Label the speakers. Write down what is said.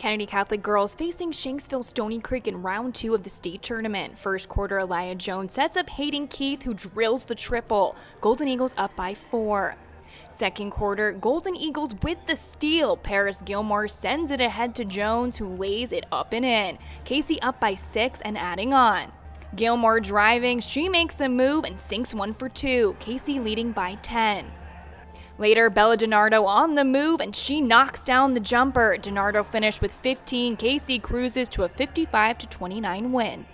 Speaker 1: Kennedy Catholic girls facing Shanksville Stonycreek in round two of the state tournament. First quarter, Elia Jones sets up Hayden Keith, who drills the triple. Golden Eagles up by four. Second quarter, Golden Eagles with the steal. Paris Gilmore sends it ahead to Jones, who lays it up and in. Casey up by six and adding on. Gilmore driving, she makes a move and sinks one for two. Casey leading by 10. Later, Bella DiNardo on the move and she knocks down the jumper. DiNardo finished with 15. Casey cruises to a 55 29 win.